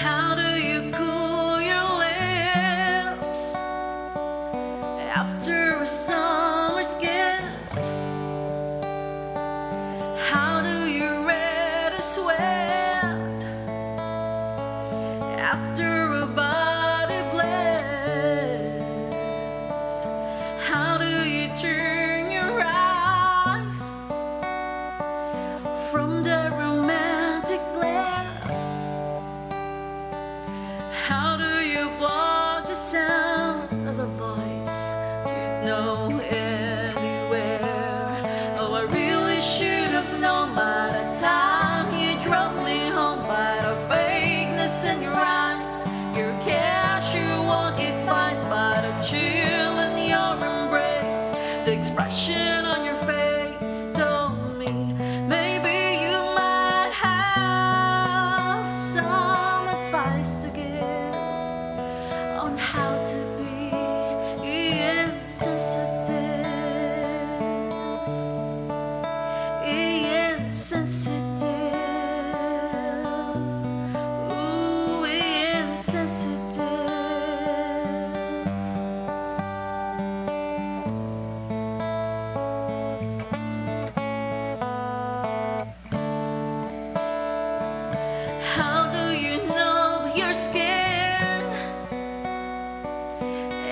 How do you cool your lips after a summer's kiss? How do you red a sweat after a bite?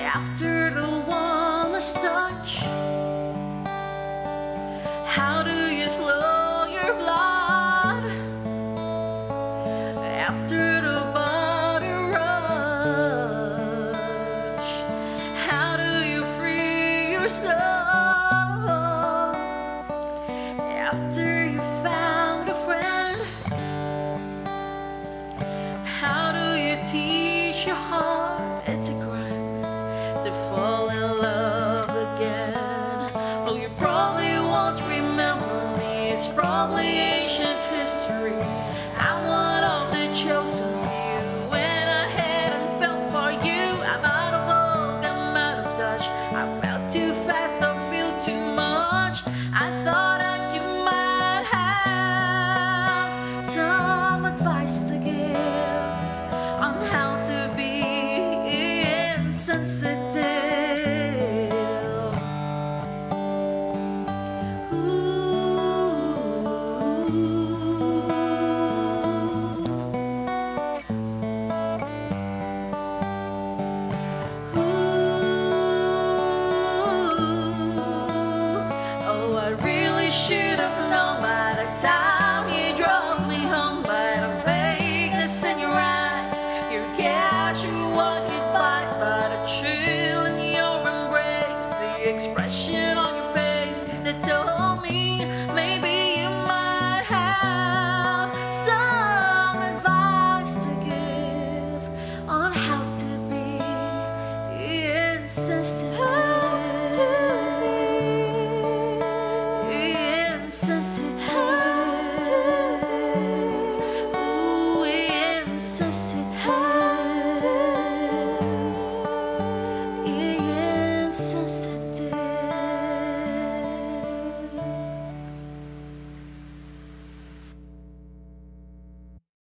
after probably ancient history. expression